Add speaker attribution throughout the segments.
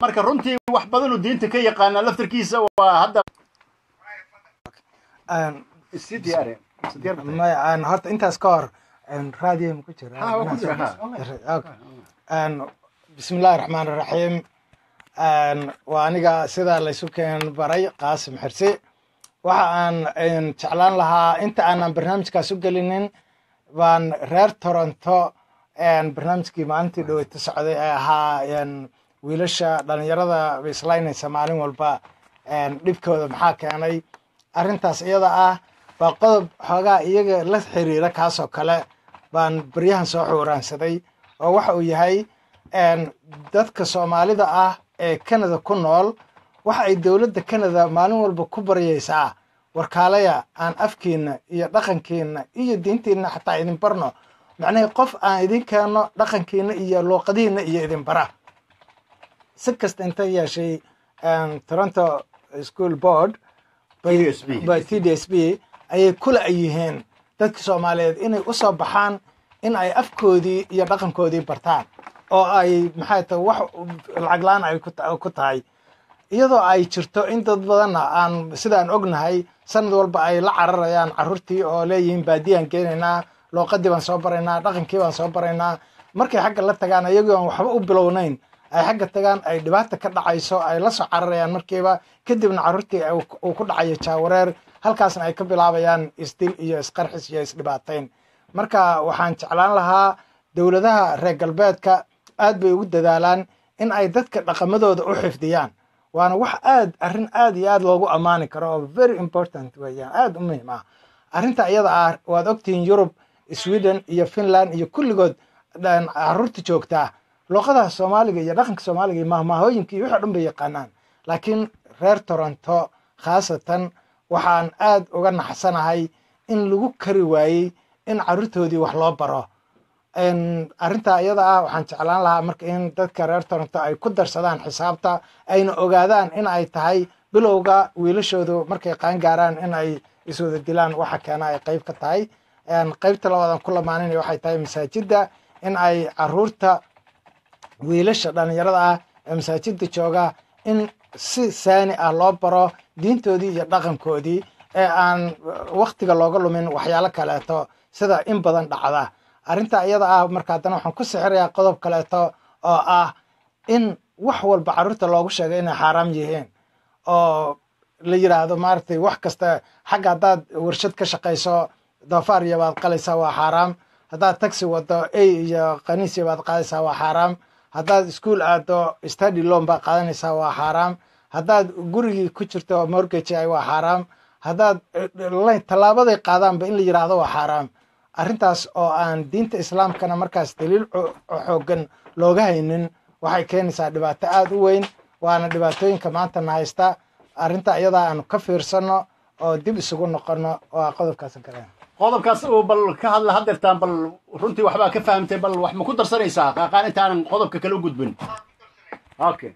Speaker 1: marka runtii wax badan uu diinta ka yaqaana laftarkiisa waa hadda
Speaker 2: horta intaas ka hor raadiyo ma ku jira. Een, bismillahi raxmaan raxiim waa aniga sidaa laysu keen baray qaasim xirsi. Waxa aan jeclaan lahaa inta aanan barnaamijkaas u gelinin baan reer toronto barnaamijkii maalintii dhaweyta socday ee ahaa wiilasha dhalinyarada islaynaysa maalin walba dhibkooda maxaa keenay? Arrintaas iyada ah baa qodob xoogaa iyaga la xiriira kaasoo kale baan baryahan soo xuuraansaday oo waxa uu yahay dadka soomaalida ah ee canada ku nool waxa ay dowladda canada maalin walba ku baryaysaa warkaalaya aan afkiina iyo dhaqankiina iyo diintiina xataa idin barno. Macnahii qof aan idin keenno dhaqankiina iyo luuqadihiina iyo idin bara si kasta inta yeeshay een, toronto school board bay-
Speaker 1: TDSB.
Speaker 2: bay tdsb ayay kula ay yihiin dadka soomaaliyeed inay u soo baxaan in ay afkoodii iyo dhaqankoodii bartaan oo ay maxay tahay wax lacag la'aan ay ku ta- tahay iyadoo ay jirto in dad badanna aan sidaan ognahay sanad walba ay la cararayaan caruurtii oo leeyihiin baadiyaan geenaynaa looqadii baan soo baraynaa dhaqankii baan soo baraynaa markay xagga la tagaan iyagoo aan waxba u bilownayn ay xagga tagaan ay dhibaata ka dhacayso ay la soo cararayaan markiiba kadibna caruurtii uu ku dhacayo jaawareer halkaasna ay ka bilaabayaan isdil iyo isqarxis iyo isdhibaatayn marka waxaan jeclaan lahaa dowladaha reer galbeedka aad bay ugu dadaalaan in ay dadka dhaqamadooda u xifdiyaan. Waana wax aad arrin aad iyo aad loogu ammaani karo oo very important weeyaan aad u muhiim ah. Arrinta iyada ah waad ogtihiin yurub sweden iyo finland iyo kulligood carruurta joogtaa luqadaha soomaaliga iyo dhaqanka soomaaliga iyo mahmaahooyinka iyo wixii o dhan bay yaqaanaan. Laakiin reer toronto khaasatan waxaan aad uga naxsanahay in lagu kari waayey in caruurtoodii wax loo baro. Arrintaa iyada ah waxaan jeclaan lahaa marka in dadka reer toronto ay ku darsadaan xisaabta ayna ogaadaan in ay tahay bilowga wiilashoodu markay qaan gaaraan in ay iswada dilaan waxa keena ay qayb ka tahay. Qaybta labaadan ku lamaaninaya waxay tahay masaajidda in ay carruurta wiilasha dhalinyarada ah ee masaajidda jooga in si saani ah loo baro diintoodii iyo dhaqankoodii ee aan waktiga looga lumin waxyaalo kaleeto sida in badan dhacda. Arrinta iyada ah marka haddana waxaan ku sixirayaa qodob kaleeto oo ah in wax walba carruurta loogu sheegay inay xaaraam yihiin oo la yiraahdo maaragtay wax kasta xagga haddaad warshad ka shaqayso doofaar iyo baad qalaysaa waa xaaraam. Haddaad taxi wado ey iyo kaniisya baad qaadaysaa waa xaaraam haddaad iskuol aado study loan baad qaadanaysaa waa xaaraam. Haddaad gurigii ku jirto mortgage ay waa xaaraam. Haddaad eh, tallaabaday qaadaanba in la yiraahdo waa xaaraam. Arrintaas oo aan diinta islaamkana markaas daliil xo- xoogan looga haynin waxay keenaysaa dhibaato aada u weyn waana dhibaatooyinka maanta na haysta. Arrinta iyadaa aanu ka fiirsano oo dib isugu noqono waa qodobkaas galeen
Speaker 1: qodobkaas uu bal ka hadla hadeertaan bal runtii waxbaa ka fahamtay bal wax ma ku darsanaysaa? Qaaqaan intaanan qodobka kala gudbin. Okay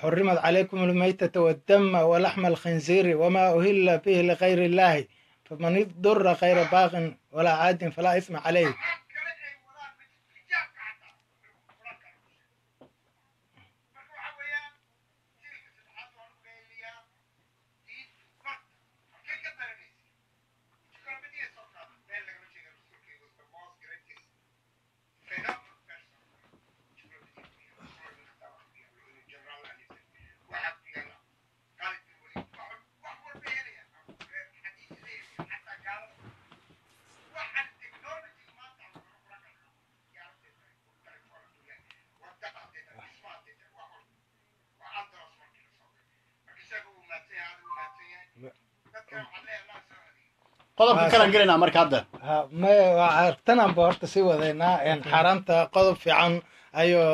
Speaker 2: xurimat calaykum lmaytata wadama walaxma alkhinziiri wama uhila bihi likayr illahi faman idura kayra baaqin walaa caadin falaa isma calayh
Speaker 3: qodobka kalaan gelaynaa marka hadda.
Speaker 2: Ha, ma- waa- tanaan ba horta sii wadaynaa een, xaaraanta qodob fiican ayuu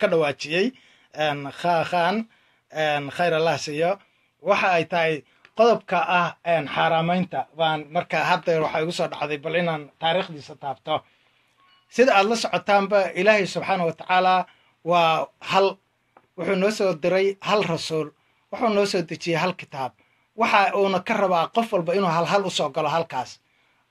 Speaker 2: ka dhawaajiyey een, kha- khaan khayr allah siiyo. Waxa ay tahay qodobka ah xaaraamaynta baan marka hadda waxaa igu soo dhacday bal inaan taariikhdiisa taabto. Sida aad la socotaanba ilaahay subxaana wa tacaala waa hal wuxuu noo soo diray hal rasuul wuxuu noo soo dejiyey hal kitaab waxa uuna ka rabaa qof walba inuu hal hal u soo galo halkaas.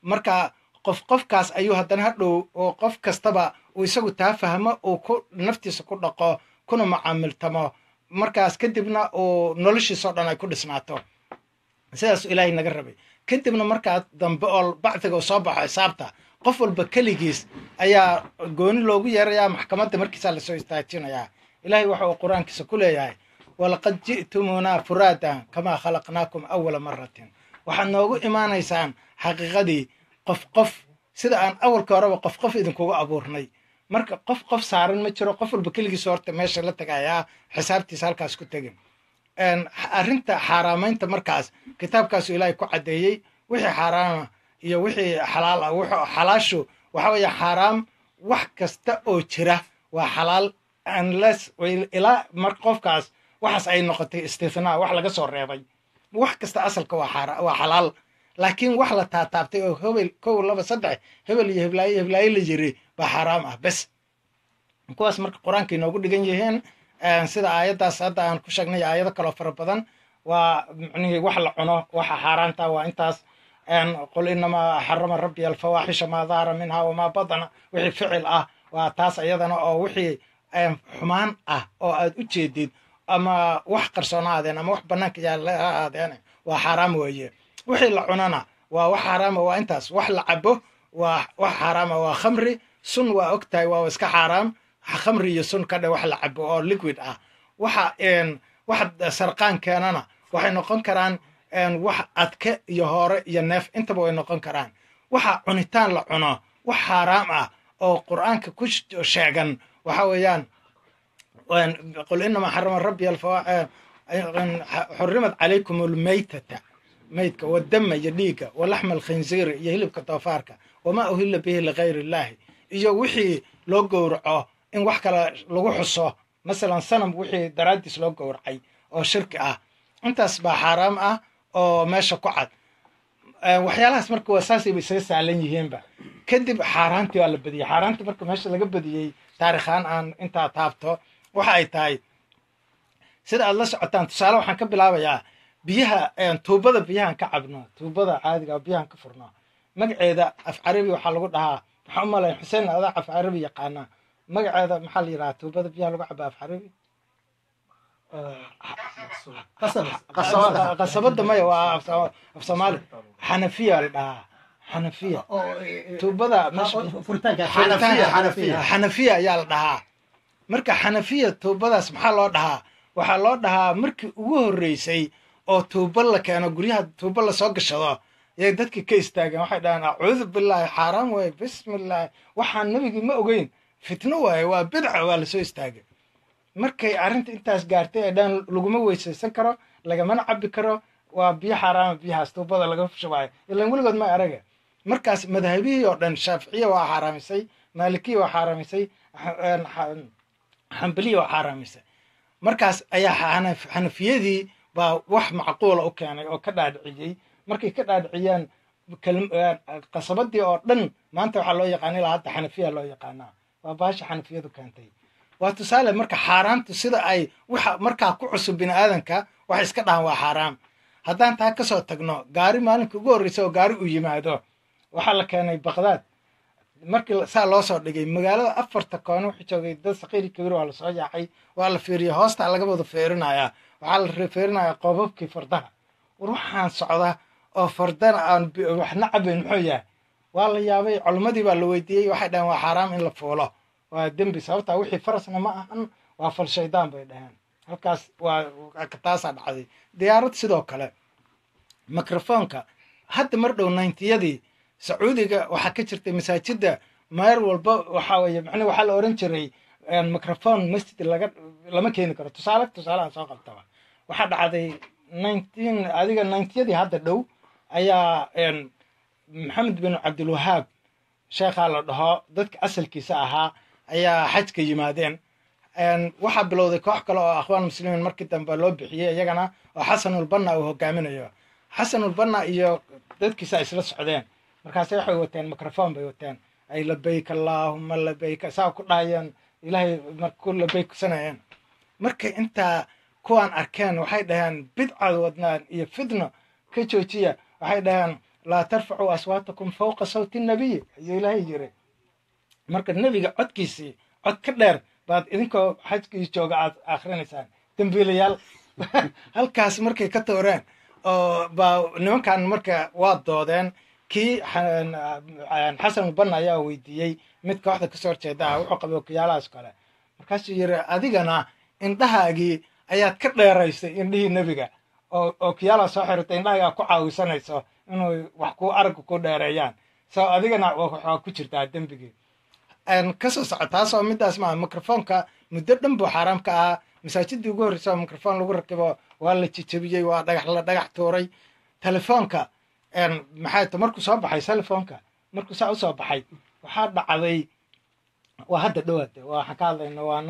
Speaker 2: Marka qof qofkaas ayuu haddana hadhow oo qof kastaba uu isagu taa fahmo uu ku naftiisa ku dhaqo kuna macaamiltamo. Markaas kadibna uu noloshiisao dhan ay ku dhisnaato sidaasuu ilaahay naga rabay. Kadibna markaa dambe oo bacdiga uu soo baxo xisaabta qof walba keligiis ayaa gooni loogu yeerayaa maxkamadda markiisaa la soo istaajinayaa. Ilaahay waxa uu qur'aankiisa ku leeyahay walaqad ji'tumuunaa furaada kamaa khalaqnaakum awala maratin waxaad noogu imaanaysaan xaqiiqadii qof qof sida aan awalka horeba qof qof idinkugu abuurnay. Marka qof qof saaran ma jiro qof walba keligiis horta meesha la tagayaa xisaabtiisa halkaas ku tegin. Arrinta xaaraamaynta markaas kitaabkaasu ilaahay ku caddeeyey wixii xaaraama iyo wixii xalaal ah xalaashu waxa weeye xaaraam wax kasta oo jira waa xalaal unless ilaa mar qofkaas waxaas ay noqotay istithnaa wax laga soo reebay. Wax kasta asalka waa xalaal. Laakiin wax la taataabtay oo hebel kow laba saddex hebel iyo heblaayo heblaayo la yiri baa xaaraam ah bes. Kuwaas marka qur'aanka inoogu dhigan yihiin sida aayaddaas hadda aan ku sheegnay aayado kaloo fara badan waa micnihii wax la cuno waxa xaaraanta waa intaas. Qul inamaa xarama rabbi alfawaaxisha maa dahara minha wamaa badana wixii ficil ah waa taas iyadana oo wixii xumaan ah oo aad u jeedid ama wax qarsoon ha aadeen ama wax banaanka yaalla ha aadeen waa xaaraam weeye. Wixii la cunana waa wax xaaraama waa intaas wax la cabo waa wax xaaraama waa khamri. Sun waa og tahay waa iska xaaraam khamri iyo sun ka dhe wax la cabo oo liquid ah. Waxa waxa sarqaan keenana waxay noqon karaan wax adke iyo hoore iyo neef. Intaba way noqon karaan. Waxa cunitaan la cuno wax xaaraam ah oo qur'aanka ku sh- sheegan. Waxa weeyaan qul inama xarama rabbi xurimad calaykum ulmaytata maydka wadama iyo dhiigga walaxma alkhinsiiri iyo hilibka doofaarka wamaa uhila bihi likayr illaahi iyo wixii loo gowraco in wax kale lagu xuso masalan sanam wixii daraaddiis loo gowracay oo shirki ah intaas baa xaaraam ah oo meesha ku cad waxyaalahaas marka waa saasay bay isaga saalan yihiinba kadib xaaraantii waa la badiyey xaaraantii marka meesha laga badiyey taarikhaan aan intaa taabto waxa ay tahay sida aad la socotaan tusaale waxaan ka bilaabayaa biyaha tuubada biyahan ka cabno tuubada caadiga oo biyahan ka furno. Magaceeda af carabi waxaa lagu dhahaa waxaan u malayn xuseen adaa af carabi yaqaana. Magaceeda maxaa la yidhahaa tuubada biyaha lagu caba af carabi
Speaker 3: qasabada.
Speaker 2: Maya waa af soomaali. Xanafiya la dhahaa xanafiya. Tuubada
Speaker 3: xanafiya
Speaker 2: ayaa la dhahaa marka xanafiya tuubadaas maxaa loo dhahaa? Waxaa loo dhahaa markii ugu horreysay oo tuubo la keeno guryaha tuubo la soo gashado yay dadkii ka istaageen waxay dhahaan acuudu billaahi xaaraam waaye bismillaahi. Waxaan nebigii ma ogeyn fitno waaye waa bidca waa la soo istaagay markay arrinta intaas gaartay ay dhaan laguma weysaysan karo lagamana cabi karo waa biyo xaaraama biyahaas tuubada laga shubaayo ilan weligood ma araga. Markaas madhabihii oo dhan shaaficiya waa xaaraamisay maalikiya waa xaaraamisay xa- xa- xambaliya waa xaaraamisay markaas ayaa xanaf- xanafiyadii baa wax macquula u keenay oo ka dhaadhiciyey. Markay ka dhaadhiciyeen kelim- eh, qasabadii oo dhan maanta waxaa loo yaqaana ilaa hadda xanafiya loo yaqaanaa. Waa baasha xanafiyadu keentay. Waa tusaale marka xaaraamtu sida ay waxa markaa ku cusub bini aadanka waxay iska dhahaan waa xaaraam. Haddaan taa ka soo tagno gaari maalinka ugu horreysa oo gaari uu yimaado waxaa la keenay baqdaad markii saa loo soo dhigay magaalada afarta koone wuxuu joogay dad saqiiri kabiir waa la soo yaacay waa la fiiriyay hoosta laga wada feerinayaa waxaa la feerinayaa qoobabkii fardaha. War waxaan socda oo fardana aan waxna cabayn muxuu yahay waa la yaabay culimmadii baa la weydiiyey waxay dhaheen waa xaaraam in la fuulo. Waa dembi sababtaa wixii farasna ma ahan waa fal shaydaan bay dhaheen. Halkaas waa taasaa dhacday. Diyaarad sidoo kale microfonka hadda mar dhow nayntiyadii sacuudiga waxaa ka jirtay masaajida meer walba waxaa weye macnaa waxaa la oran jiray microphone masjid laga lama keeni karo. Tusaale tusaaleha soo qabtaba. Waxaa dhacday nineteen adiga ninetiyadii hadda dhow ayaa maxamed bin cabdilwahaab sheekhaa la dhaho dadka asalkiisa ahaa ayaa xajka yimaadeen. Waxaa bilowday koox kale oo akhwaan muslimiin markii dambe loo bixiyey iyagana oo xasanulbanna uu hogaaminayo xasanulbanna iyo dadkiisa isla socdeen markaase waxay wateen microphone bay wateen. Ay labayk allaahuma labayk saa ku dhahayeen. Ilaahay marku labaykusanayeen markay intaa kuwaan arkeen waxay dhaheen bidcad wadnaan iyo fitno ka joojiya. Waxay dhaheen laa tarfacuu aswaatakum fawqa sawti nabiy ayuu ilaahay yiri. Marka nebiga codkiisii cod ka dheer baad idinkoo xajkii jooga aad akhrinaysaan dembiilayaal halkaas markay ka tooreen oo baa nimankan marka waa doodeen kii xasan banna ayaa weydiiyey mid kooxda ka soo horjeeda ah wuxuu qabay okiyaalahaas kale. Markaasuu yiri adigana indhahaagii ayaad ka dheeraysay indhihii nebiga oo okiyaala soo xiratay indhahaagaa ku caawisanayso inuu wax ku aragga ku dheereeyaan. So adigana waxaa ku jirtaa dembigii. Kasoo soco taasoo midaas maaha microfonka muddo dhan buu xaaraam ka ahaa. Masaajidii ugu horreysa oo microfon lagu rakibo waa la jijabiyey waa dhagax la dhagax tuuray. Telefoonka maxay ta markuu soo baxay telefoonka markuu saa u soo baxay waxaa dhacday waa hadda dhowaade waxaan ka hadlayna waa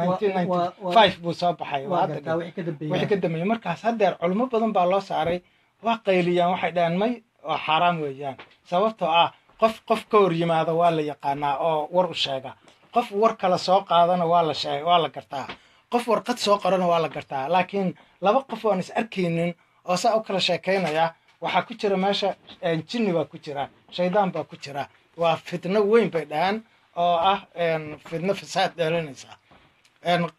Speaker 2: buu soo baxay waa wixii ka dambeeyey markaas haddeer culimo badan baa loo saaray waa qayliyaan waxay dhaheen may oo xaaraam weeyaan. Sababtoo ah qof qof ka hor yimaada waa la yaqaanaa oo war u sheega. Qof war kale soo qaadana waa waa la gartaa. Qof warqad soo qorana waa la gartaa. Laakiin laba qof oon is arkaynin oo saa u kala sheekaynaya waxaa ku jira meesha jinni baa ku jira shaydaan baa ku jira. Waa fitno weyn bay dhahaan oo ah fitno fasaad dheelanaysa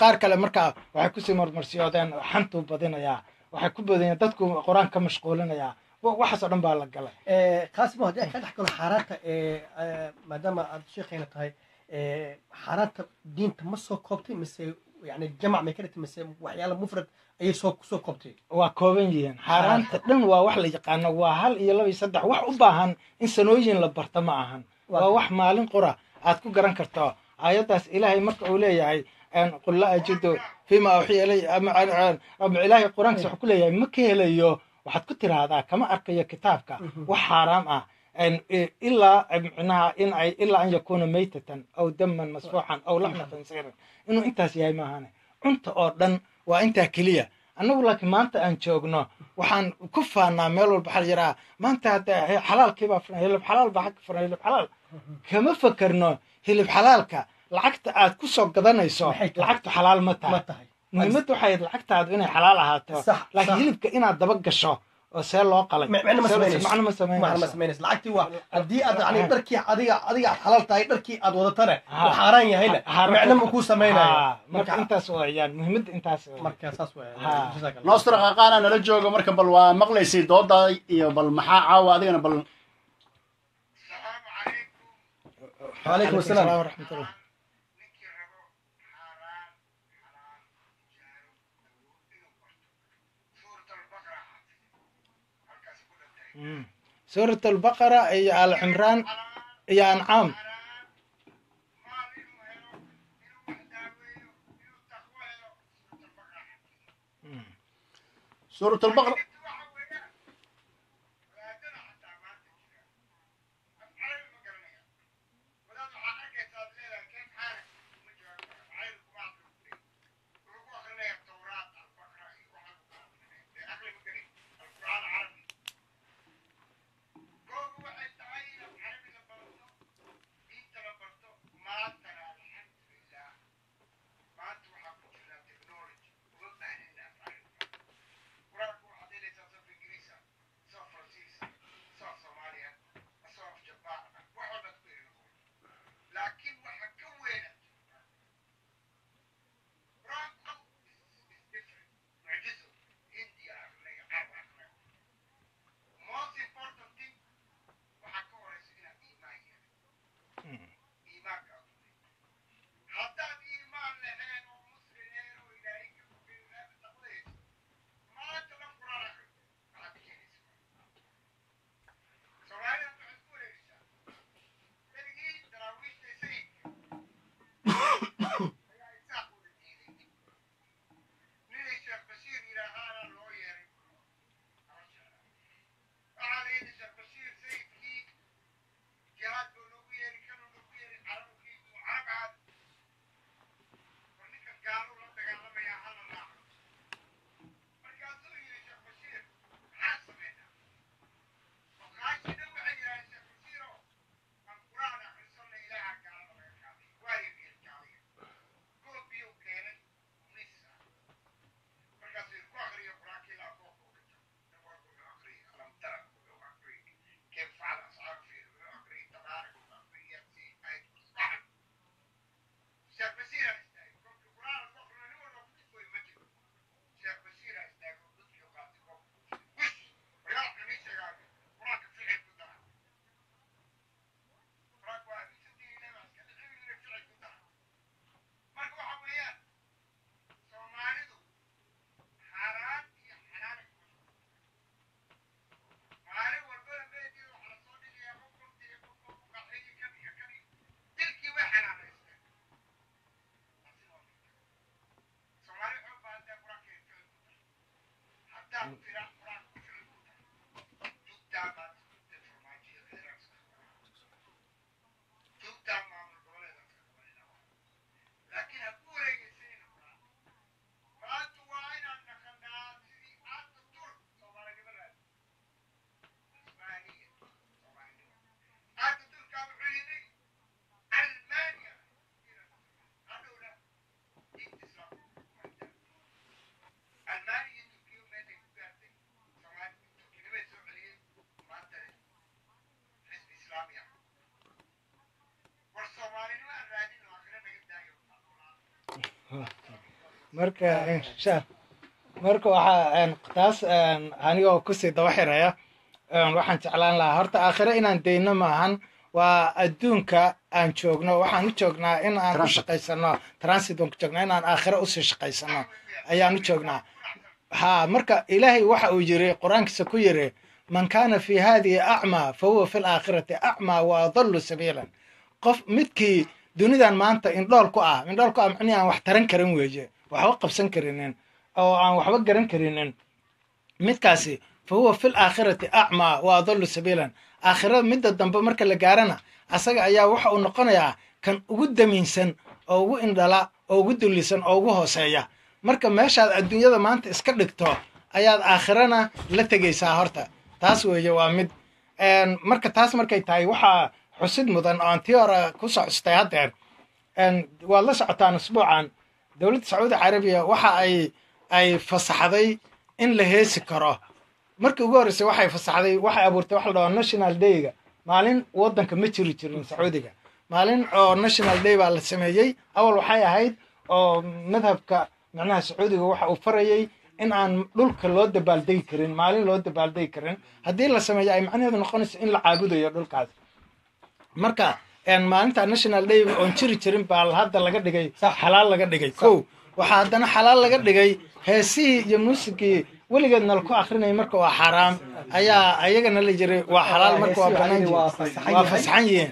Speaker 2: qaar kale markaa waxay ku sii marmarsiyoodeen xantuu badinayaa waxay ku badiyeen dadku qur'aan ka mashquulinayaa waxaasoo dhan baa la galay.
Speaker 4: Kaasimo haddii aan ka dhex galo xaaraanta maadaama aad sheekayna tahay xaaraanta diinta ma soo koobtay mise yani jamac may ka dhigtay mise waxyaala mufrad ayay soo koobtay.
Speaker 2: Waa kooban yihiin xaaraanta dhan waa wax la yaqaano waa hal iyo laba iyo saddex. Wax u baahan in sanooyin la barta ma ahan. Waa wax maalin qura. Aad ku garan karto aayaddaas ilaahay marka uu leeyahay qul laa ajidu fima awxiya ilay ilaahay qur'aankiisa wuxuu ku leeyahay ma ka helayo waxaad ku tiraahdaa kama arkayo kitaabka. Wax xaaraam ah. Ilaa micnaha in ay ilaa an yakuuna maytatan aw daman masfuuxan aw laxma khinsiirin inuu intaas yahay maahane cunta oo dhan waa intaa keliya. Annagu laakiin maanta aan joogno waxaan ku faanaa meel walba waxaa yidhaha maanta hadda xalaalkiibaa furan hilib xalaal baa xagga furan hilib xalaal. Kama fakerno hilib xalaalka. Lacagta aad ku soo gadanayso lacagtu xalaal ma tahay. Muhiimadda waxay lacagtaadu inay xalaal ahaato. Laakiin hilibka inaad daba gasho see loo qalay. Macno ma
Speaker 4: samaynayso. lacagtii waa haddii aad dharkii adiga aad xalaal tahay dharkii aad wadatane oo xaaraan yahayna macno ma kuu samaynayo
Speaker 2: marka intaas wayaan muhiimadda intaas
Speaker 4: marka saas
Speaker 3: noostra qaqaana nala jooga marka bal waa maqlaysay dooda iyo bal maxaa caawa adigana bal
Speaker 2: suurat albaqara iyo alcimraan iyo ancaam
Speaker 3: suurat albaqara
Speaker 2: marka insha marka waxaa een, taas een, anigoo ku sii daba xiraya waxaan jeclaan lahaa. Horta aakhire inaan dayno maahan waa adduunka aan joogno waxaan u joognaa in aan u shaqaysano. Transit baan ku joognaa in aan aakhire u sii shaqaysano. Ayaan u joognaa. Ha marka ilaahay waxa uu yiri qur'aankiisa ku yiri man kaana fi hadihi acmaa fa huwa fi laakhirati acmaa wa adallu sabiilan. Qof midkii dunidan maanta indhool ku ah indhool ku ah macnihi aan wax taran karin weeye waxba qabsan karinin oo aan waxba garan karinin. Midkaasi fa huwa fi laakhirati acmaa wa adallu sabiilan. Aakhirada midda dambe marka la gaarana asaga ayaa waxa uu noqonayaa kan ugu damiinsan oo ugu indhala oo ugu dullisan oo ugu hooseeya. Marka meeshaad adduunyada maanta iska dhigto ayaad aakhirana la tegaysaa horta. Taas weeye waa mid marka taas markay tahay waxaa xusid mudan oo aan tii hore ku soo xustay haddeer waad la socotaan usbuucan dowladda sacuudi carabiya waxa ay ay fasaxday in la heesi karo. Markii ugu horreysay waxay fasaxday waxay abuurtay waxa la dhahaa national day-ga. Maalin waddanka ma jiri jirin sacuudiga. Maalin oo national day baa la sameeyey. Awal waxay ahayd oo madhabka macnaha sacuudiga waxa uu farayey in aan dhulka loo dabaaldegi karin maalin loo dabaaldegi karin. Haddii la sameeyo ay macnaheedu noqonayso in la caabudayo dhulkaas marka maalinta national day oon jiri jirin baa hadda laga dhigay xalaal laga dhigay. Ko waxaa haddana xalaal laga dhigay heesihii iyo muusigii weligeedna laku akrinayay marka waa xaaraam ayaa ayagana la yiri waa xalaal marka waa banaan
Speaker 4: waa
Speaker 2: yihiin.
Speaker 4: fasaxan
Speaker 2: yihiin.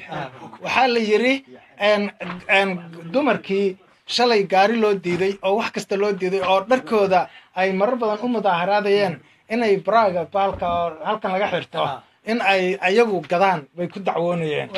Speaker 2: Waxaa la yiri dumarkii shalay gaari loo diiday oo wax kasta loo diiday oo dharkooda ay marar badan u mudaaharaadayeen inay braga baalka oo halkan laga xirto.
Speaker 4: Ah.
Speaker 2: In ay ayagu gadaan bay ku dacwoonayeen.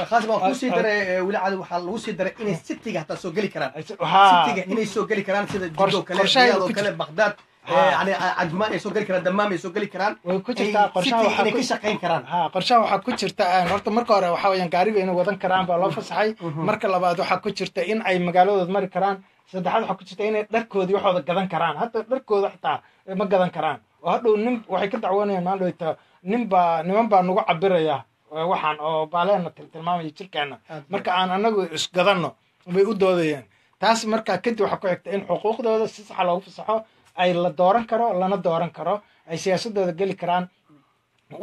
Speaker 4: Kusii daray ee, weli waxaa lagu sii daray inay sitiga hataa soo geli karaan. Sitiga inay soo geli karaan sida jidoo kale
Speaker 2: qorshahay
Speaker 4: riyaad oo
Speaker 2: ku
Speaker 4: kale
Speaker 2: jir-
Speaker 4: baghdad
Speaker 2: Haa.
Speaker 4: yani cajmaan ay soo geli karaan damaam ay soo geli karaan.
Speaker 2: Way ku jirtaa
Speaker 4: ay
Speaker 2: qorshaha waxaa ku-
Speaker 4: ka shaqayn karaan.
Speaker 2: Ha qorshaha waxaa ku jirta horta marka hore waxaa weyaan gaariga inay wadan karaan baa loo fasaxay. Marka labaad waxaa ku jirta in ay magaaladooda mari karaan. Saddexaad waxaa ku jirta inay dharkoodii waxooda gadan karaan. Hadda dharkooda xitaa ma gadan karaan oo hadhow nin waxay ka dacwoonayaan maalin dhowta nin baa niman baa nagu cabiraya ee, waxaan oo baaleena tilmaamaya jirkeena. Marka aan anagu isgadanno bay u doodayeen taas marka kadib waxaa ku xigta in xuquuqdooda si saxa loogu fasaxo ay la dooran karo lana dooran karo ay siyaasadooda geli karaan.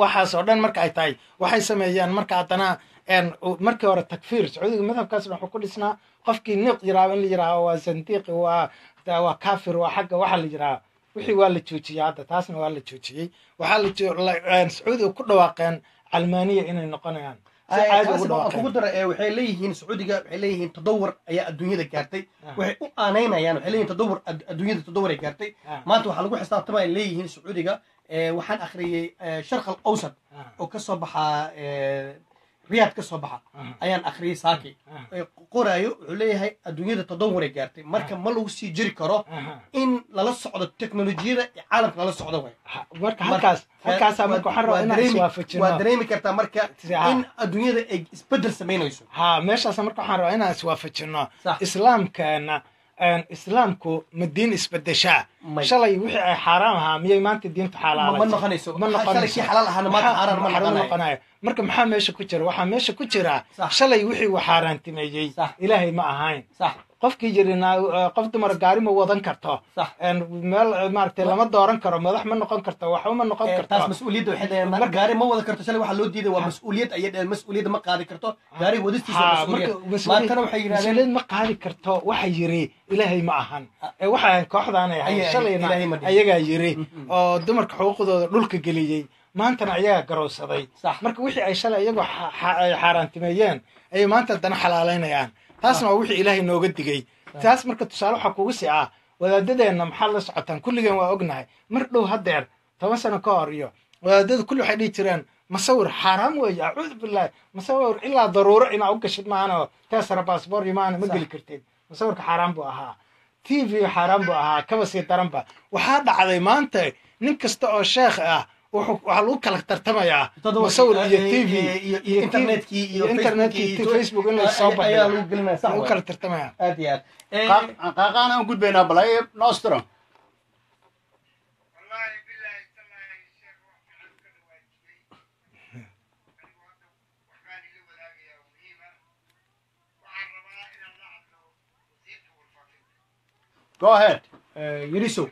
Speaker 2: Waxaas oo dhan marka ay tahay waxay sameeyaan marka haddana markii hore takfiir sacuudiga madhabkaas wuxuu ku dhisnaa qofkii niiq yiraahdo in la yiraaho waa zandiiqi waa waa kafir waa xagga waxaa la yiraaha wixii waa la joojiyey hadda taasna waa la joojiyey waxaa sacuudiga ku dhawaaqeen calmaaniya inay noqonayaan
Speaker 4: kugu dara ee, waxay leeyihiin sacuudiga waxay leeyihiin tadawur ayaa adduunyada gaartay
Speaker 2: Ah.
Speaker 4: waxay u aanaynayaan waxay leeyihiin tadawur ad- adduunyada tadawur ay gaartay
Speaker 2: Ah.
Speaker 4: maanta waxaa lagu xisaabtama ay leeyihiin sacuudiga waxaan akhriyey sharq al awsat
Speaker 2: Ah.
Speaker 4: oo ka soo baxa ee, riyaad ka soo baxa. Ayaan akhriyey saaki. Qoraayo wuxuu leeyahay adduunyada tadawur ay gaartay. Marka ma lagu sii jiri karo in lala socdo teknolojiyada caalamka lala socdo way. Waa dareemi kartaa marka in adduunyada ay isbeddel samaynayso.
Speaker 2: Ha meeshaas marka waxaan rabaa inaan iswaafajino. Islaamkeena een, islaamku ma diin isbedeshaa? Shalay wixii ay xaaraam ahaa miyay maanta diintu xalaalaysa
Speaker 4: Ma- ma noqonayso.
Speaker 2: ma
Speaker 4: Shalay
Speaker 2: noqonayso.
Speaker 4: kii xalaal ahaana maanta
Speaker 2: Maxaa-
Speaker 4: xaaraan ma
Speaker 2: xaaraan
Speaker 4: noqonayo.
Speaker 2: noqonayo marka maxaa meesha ku jira? Waxaa meesha ku jira shalay wixii uu xaaraantimeeyey. Ilaahay ma ahayn qofkii yiri naa- qof dumar gaari ma wadan karto. Meel maaragtay lama dooran karo madax ma noqon karto waxba ma noqon
Speaker 4: Eh,
Speaker 2: karto.
Speaker 4: taas mas'uuliyadda waxay dhaheen
Speaker 2: Marka-
Speaker 4: gaari ma wada karto shalay waxaa loo diiday waa mas'uuliyad ayay mas'uuliyadda ma qaadi karto gaari wadistiisa mas'uuliyad. maantana waxay
Speaker 2: mas'uuliyad ma qaadi karto waxa yiri ilaahay ma ahan. Ee waxaan kooxdaan ay
Speaker 4: Ayaga-
Speaker 2: shalayna ayagaa yiri oo dumarka xuquuqdooda dhulka geliyey maantana ayagaa garowsaday. Marka wixii ay shalay iyagoo xaaraantimeeyeen ayay maanta haddana xalaalaynayaan taasna waa wixii ilaahay nooga digay. Taas marka tusaale waxaa kugu sii ah wadaadadeenna maxaad la socotaan? Kulligeen waa ognahay. Mar dhow haddeer toban sano ka hor iyo wadaadada kulli waxay dhihi jireen masawir xaaraam weeye acuudu billahi masawir ilaa daruuro inaa u gashid maahan oo teesara baasboor iyo maana ma geli kartid. Masawirka xaaraan buu ahaa. T v xaaraan buu ahaa kaba sii daranba. Waxaa dhacday maanta nin kasta oo sheekh ah waxaa lagu kala tartamayaa masawir iyo
Speaker 4: tv internetkii iyo
Speaker 2: facebook in la soo
Speaker 4: baxlagu
Speaker 2: kala tartamayaa.
Speaker 4: Aad iyo aad.
Speaker 3: Qaaqaana aan gudbaynaa bal
Speaker 1: eh, nostro.
Speaker 3: Go ahead.
Speaker 1: Yeriso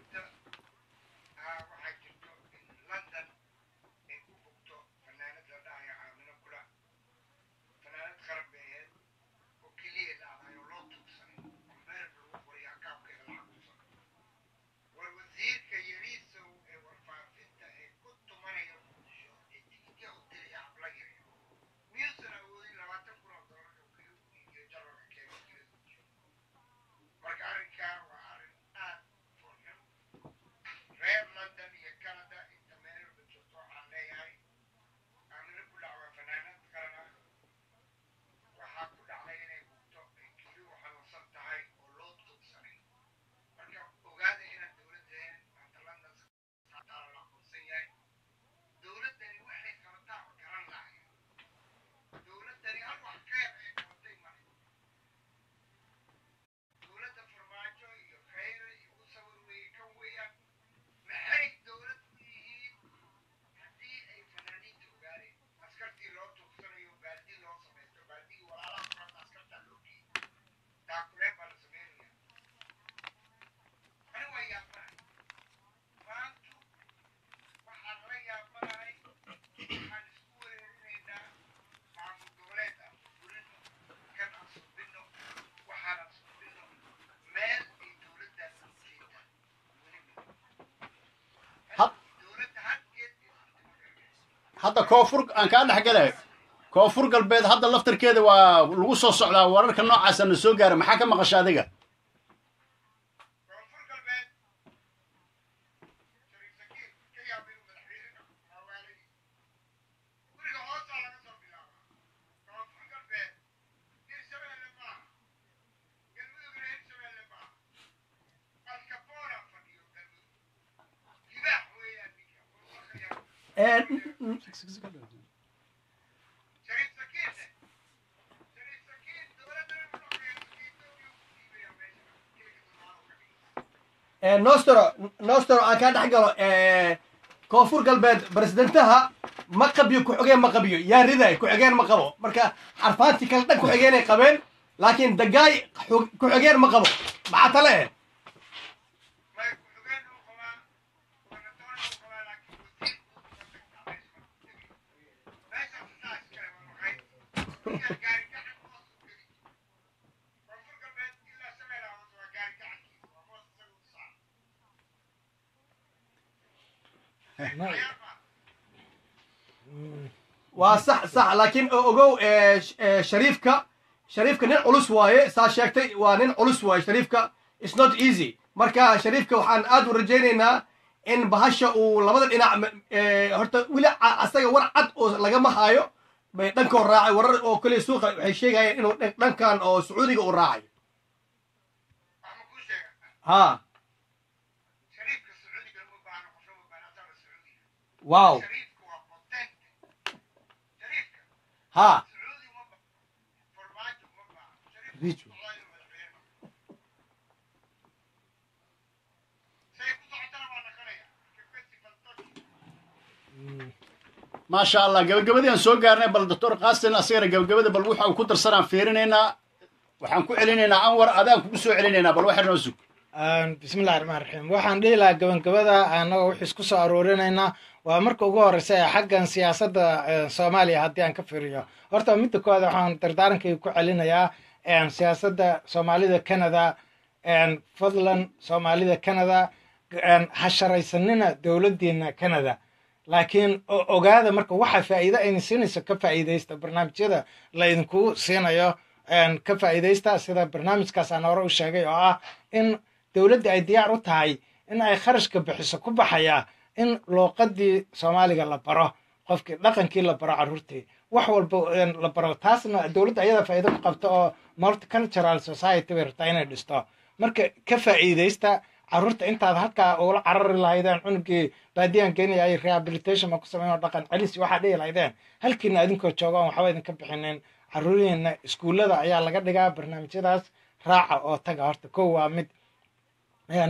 Speaker 3: hadda koonfur aan kaa dhex galay koonfur galbeed hadda laftarkeeda waa lagu soo socdaa wararka noocaasa na soo gaara. Maxaa ka maqasha adiga
Speaker 1: koonfur galbeed shariif sakiir ka yaabay inuu madaxweyne hawaalay guriga hoosaa laga soo bilaabaa koonfur galbeed hirshabeelle maaha galmudugna hirshabeelle maaha alkaboora fadhiyo galmudug libaax weeyaan ninka wuxuu ka yaabay
Speaker 4: Eh,
Speaker 1: shariif sakiirne shariif sakiir dowladdana madaxweyne etoobiya ku dhiibaya meesha kilka dulmaano ka dhigay
Speaker 4: eh, nostro nostro aan kaa dhex galo koonfur galbeed presidentaha ma qabiyo ku-xigeen ma qabiyo yaa riday ku-xigeen ma qabo. Marka xarfaantii kale dhan ku-xigeenay qabeen laakiin dagaay ku-xigeen ma qabo. Maxaa tale
Speaker 1: may ku-xigeen uu qabaa wanatoona uu qabaa laakiin wasiirku meesha sidaa iskale waa maxay ninkaan gaari gacan hoos u geli koonfur galbeed ilaa shabeellaha hoose waa gaari gacankiisa waa hoos isaga u saaran cayaar maa
Speaker 4: waa sax sax laakiin ogow sh- eh, shariifka shariifka nin culus waaye saa sheegtay waa nin culus waaye shariifka is not easy. Marka shariifka waxaan aad u rajaynaynaa in bahasha uu labada dhinac eh, horta weli asaga war cad oo lagama haayo bay dhankoo raacay. Warar oo kale suuqa waxay sheegayeen inuu dhan- dhankan oo sacuudiga uu raacay. Ha
Speaker 1: shariifka sacuudiga uma baahna qofna uma baahna asaga sacuudiga
Speaker 4: wow
Speaker 1: shariifka waa potent shariifka
Speaker 4: ha
Speaker 1: sacuudi uma baahna farmaajo uma baahna shariifka
Speaker 4: Rich.
Speaker 1: waa inuu madaxweyne noqdo say ku socotana waa naqanaya kafesi fantoshi
Speaker 3: maasha allah gabagabadii aan soo gaarnay bal doctor qaasin asagana gabagabada bal waxa ku darsanaan fiirinaynaa waxaan ku celinaynaa anwar adaan kugu soo celinaynaa bal waxay noo sug
Speaker 2: bismillahi raxmaan raxiim waxaan dhihi lahaa gabagabada annaga wixii isku soo aruurinaynaa. Waa marka ugu horeysa ee xaggan siyaasadda soomaaliya haddii aan ka fiiriyo horta midda koowaad waxaan dardaarankayga ku celinayaa siyaasadda soomaalida canada fadlan soomaalida canada ha sharaysanina dowladdeena canada laakiin ogaada marka waxa faa'iido ayna siinayso ka faa'iidaysta barnaamijyada laydinku siinayo en, ka faa'iidaysta sida barnaamijkaas aan hore u sheegay oo ah in dowladda ay diyaar u tahay in ay kharashka bixiso ku baxaya in luuqadii soomaaliga la baro qofkii dhaqankii la baro carruurtii wax walba la baro taasna dowladda ayada faa'iido ku qabta oo multicultural society bay rabtaa inay dhisto. Marka ka faa'iidaysta carruurta intaad halkaa ula carari lahaydeen cunugii baadiyan kenya ay rehabilitation ma ku sameyn oo dhaqan celis waxaa dhihi lahaydeen. Halkiina idinkoo jooga oon waxba idinka bixinin. Carruurihiina iskuullada ayaa laga dhigaa barnaamijyadaas raaca oo taga. Horta kow waa mid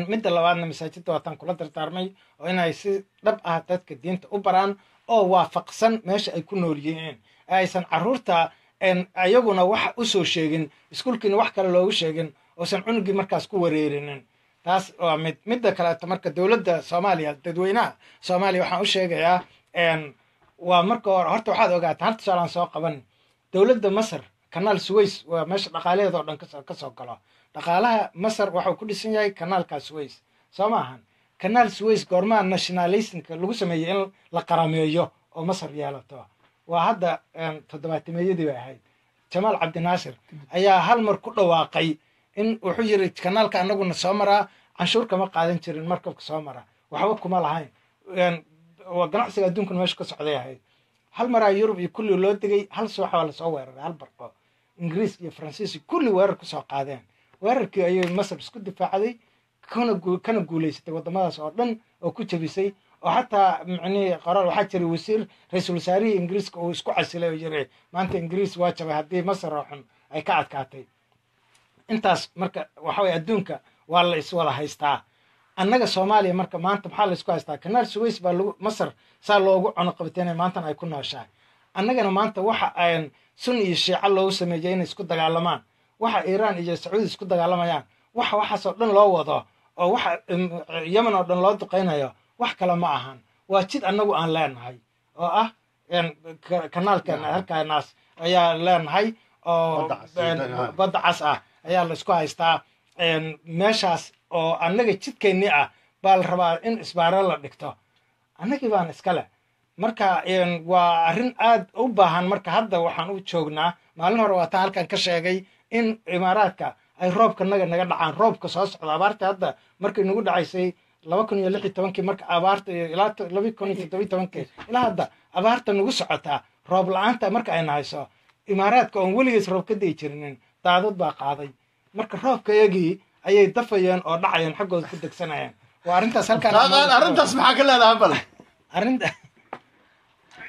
Speaker 2: midda labaadna masaajidda waataan kula dardaarmay oo inay si dhab ah dadka diinta u baraan oo waafaqsan meesha ay ku nool yihiin. Aysan carruurta en, ayaguna wax u soo sheegin iskuulkiina wax kale loogu sheegin oosan cunugii markaas ku wareerinin. Taas waa mid midda kaleeto marka dowladda soomaaliya dadweynaha soomaaliya waxaan u sheegayaa waa marka hore horta waxaad ogaataa hal tusaalaan soo qaban dowladda masar kanaal suways waa meesha dhaqaalaheeda oo dhan ka soo galo dhaqaalaha masar waxuu ku dhisan yahay kanaalka suways soo maahan kanaal suways goormaha nationalismka lagu sameeyey in la qarameeyo oo masar yeelato. Waa hadda een, toddobaatimeyadii bay ahayd. Jamaal cabdinaasir ayaa hal mar ku dhawaaqay in wuxuu yiri kanaalka anaguna soo maraa canshuur kama qaadan jirin markabka soo mara. Waxba kuma lahayn. Ganacsiga adduunkuna meesha ka socday ahayd. Hal maraa yurub iyo kulli loo degay hal subax waa la soo weeraray hal barqo. Ingiriis iyo faransiis kulli weerar ku soo qaadeen weerarkii ayay masar isku difaacday kana gu- kana guuleysatay wadamadaas oo dhan oo ku jabisay oo xataa micnihii qoraal waxaa jiray wasiir ra'iisul wasaarihii ingiriiska uu isku casilay oo yiri maanta ingiriis waa jabay haddii masar oo xun ay ka adkaatay. Intaas marka waxa weye adduunka waa la iswada haystaa. Annaga soomaaliya marka maanta maxaa la isku haystaa? Kanaal suways baa lagu masar saa loogu cunuqabateynaya maantana ay ku nooshahay. Annagana maanta waxa aan sun iyo shiico loogu sameeyey inay isku dagaalamaan waxa iiraan iyo sacuudi isku dagaalamayaan. Waxa waxaasoo dhan loo wado oo waxa em, yemen oo dhan loo duqaynayo wax kale ma ahan. Waa jid annagu aan leenahay oo ah een, ka- kanaalkeena halkaanaas ayaa leenahay oo
Speaker 3: Badda cas, ah.
Speaker 2: ayaa la isku haystaa. Meeshaas oo annaga jidkeennii ah baa la rabaa in isbaaro la dhigto. Annagii baan iskale marka waa arrin aad u baahan. Marka hadda waxaan u joognaa maalin hore waataan halkan ka sheegay in imaaraadka ay roobka naga naga dhacaan. Roobka soo socda abaarta hadda markay nagu dhacaysay laba kun iyo lix iyo tobankii marka abaarta iyo ilaa laba kun iyo toddoba iyo tobankii ilaa hadda abaarta nagu socotaa roob la'aanta marka ayna hayso imaaraadka oon weligees roob ka dayi jirinin daadad baa qaaday. Marka roobka iyagii ayay dafayeen oo dhacayeen xaggooda ku degsanayeen. Waa arrintaas halkaan
Speaker 3: arrintaas maxaa ka leedahay bal
Speaker 2: arrinta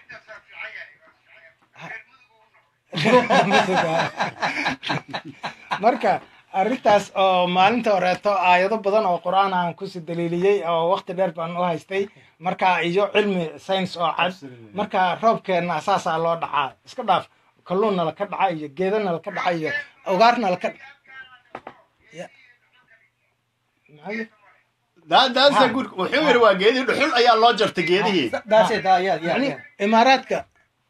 Speaker 1: intaasaa fiican yahay waa fiican yahay reer mudug uu noqday
Speaker 2: marka arrintaas oo maalinta horeeto aayado badan oo qur'aan aan kusi daliiliyey oo waqti dheer baan u haystay marka iyo cilmi science oo cad marka roobkeenna saasaa loo dhacaa. Iska dhaaf kalluunna laka dhaca iyo geedana laka dhaca iyo ugaarna laka Ya- maxaa
Speaker 3: That- that's a good wuxuu yidhi waa geedihii dhuxul ayaa loo jartay geedihii.
Speaker 4: Yeah.
Speaker 2: imaaraadka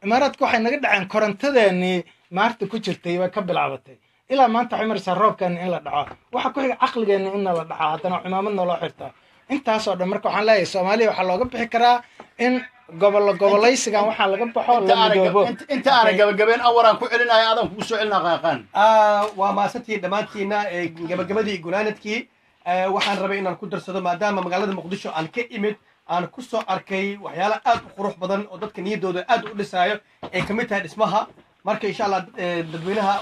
Speaker 2: imaaraadka waxay naga dhaceen korontadeenii maarta ku jirtay way ka bilaabatay. Ilaa maanta waxay maraysaa roobkeena in la dhaco. Waxa ku xiga caqligeena in la dhaco haddana cimaamadna loo xirto intaasoo dhan marka waxaan leeyahay soomaaliya waxaa looga bixi karaa in gobolo gobolaysigan waxaa laga baxo la midoobo
Speaker 3: inta- aanay gabagabeen awaraan ku celinaya adan kugu soo celinaa qaaqaan.
Speaker 4: Waa maasantii dhammaantiina gabagabadii gunaanadkii. Waxaan rabay inaan ku darsado maadaama magaalada muqdisho aan ka imid aan ku soo arkay waxyaala aad u qurux badan oo dadka niyaddooda aad u dhisaayo ay ka tahay dhismaha. Marka insha allah dadweynaha